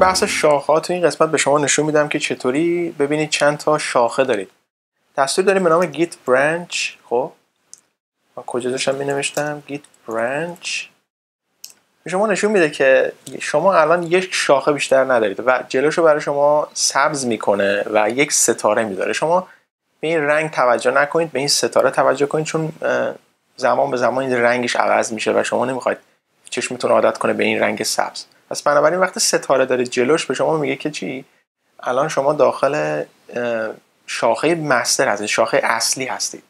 بحث شاخه تو این قسمت به شما نشون میدم که چطوری ببینید چند تا شاخه دارید. دستور داریم به نام git branch خب؟ من کجا داشتم می نوشتم git branch. به شما نشون میده که شما الان یک شاخه بیشتر ندارید و جلوشو برای شما سبز می‌کنه و یک ستاره میداره شما به این رنگ توجه نکنید به این ستاره توجه کنید چون زمان به زمان این رنگش عوض میشه و شما نمی‌خواید چشمتون عادت کنه به این رنگ سبز. پس بنابراین وقتی ستاره دارید جلوش به شما میگه که چی؟ الان شما داخل شاخه مستر هستید شاخه اصلی هستید.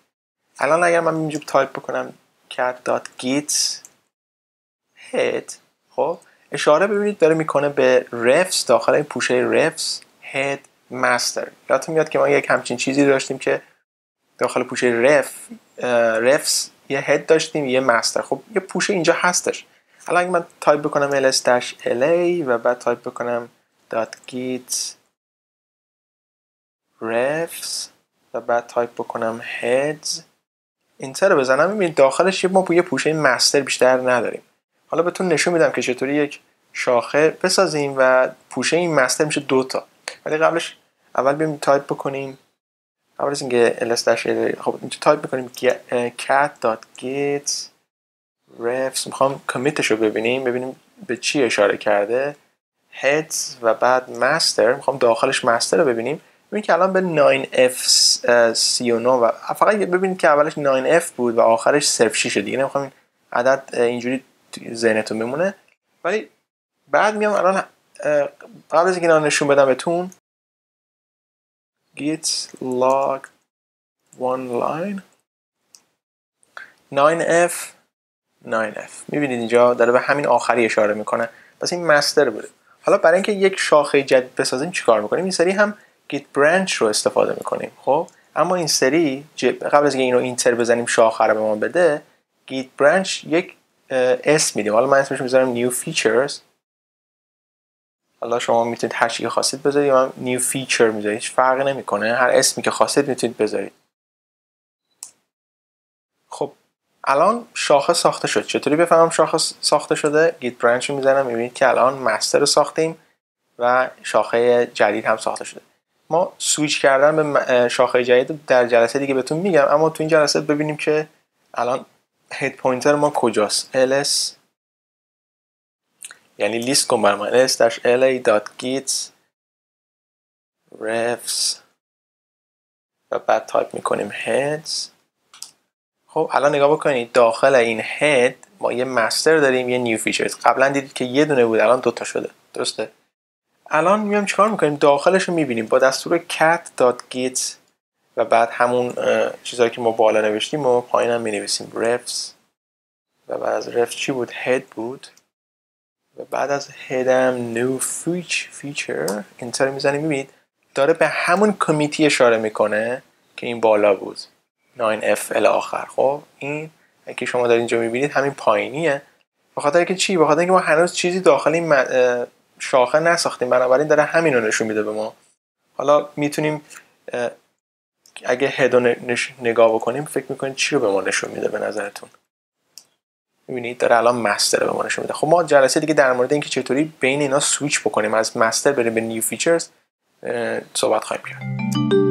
الان اگر من اینجا تایپ بکنم cat.git head خب اشاره ببینید داره می‌کنه به refs داخل این پوشه refs head master. یادتون میاد که ما یک همچین چیزی داشتیم که داخل پوشه ref refs یه head داشتیم یه master خب یه پوشه اینجا هستش. الان اگه من تایپ بکنم ls-la و بعد تایپ بکنم .git refs و بعد تایپ بکنم heads. enter رو بزنم. می‌بینید داخلش ما یه پوشه master بیشتر نداریم. حالا بهتون نشون میدم که چطوری یک شاخه بسازیم و پوشه این master میشه دوتا ولی قبلش اول بیایم تایپ بکنیم. قبل از اینکه ls خب اینجا تایپ بکنیم cat.git refs. می‌خوام کمیتش رو ببینیم ببینیم به چی اشاره کرده. Heads و بعد master. می‌خوام داخلش master رو ببینیم. ببینید که الان به 9f39 و فقط ببینید که اولش 9f بود و آخرش صرف 6 دیگه. نمی‌خوام این عدد اینجوری ذهنتون بمونه. ولی بعد میام الان قبل از اینکه نشون بدم بهتون git log one line. 9f 9f می‌بینید اینجا داره به همین آخری اشاره می‌کنه. پس این مستر بوده. حالا برای اینکه یک شاخه جدید بسازیم چیکار می‌کنیم؟ این سری هم git branch رو استفاده می‌کنیم خب؟ اما این سری قبل از اینکه اینو اینتر بزنیم شاخه رو به ما بده git branch یک اسم میدیم. حالا من اسمش می‌ذارم new features. حالا شما می‌تونید هر چی خواستید بذارید یا new feature می‌ذارید هیچ فرقی نمی‌کنه. هر اسمی که خواستید می‌تونید بذارید. الان شاخه ساخته شد. چطوری بفهمم شاخه ساخته شده؟ git branch می‌زنم می‌بینید که الان master رو ساختیم و شاخه جدید هم ساخته شده. ما سویچ کردن به شاخه جدید در جلسه دیگه بهتون میگم اما تو این جلسه ببینیم که الان head pointer ما کجاست. ls یعنی لیست کن برای من ls-la.git refs و بعد تایپ می‌کنیم heads خب الان نگاه بکنید داخل این head ما یه master داریم یه new features قبلا دیدید که یه دونه بود الان دوتا شده. درسته؟ الان میام چیکار می‌کنیم؟ داخلش رو می‌بینیم. با دستور cat.git و بعد همون چیزهایی که ما بالا نوشتیم و پایین هم می‌نویسیم. refs. و بعد از refs چی بود؟ head بود. و بعد از هدم new feature اینتر می‌زنیم. می‌بینید داره به همون کمیتی اشاره می‌کنه که این بالا بود. 9f ال آخر. خب این که شما در اینجا می‌بینید همین پایینیه. به خاطر که چی؟ به خاطر اینکه ما هنوز چیزی داخل این شاخه نساختیم. بنابراین داره همین رو نشون میده به ما. حالا می‌تونیم اگه head نگاه بکنیم فکر می‌کنید چی رو به ما نشون میده به نظرتون؟ می‌بینید داره الان master به ما نشون میده. خب ما جلسه دیگه در مورد اینکه چطوری بین اینا سویچ بکنیم از master بریم به new features صحبت خواهیم کرد.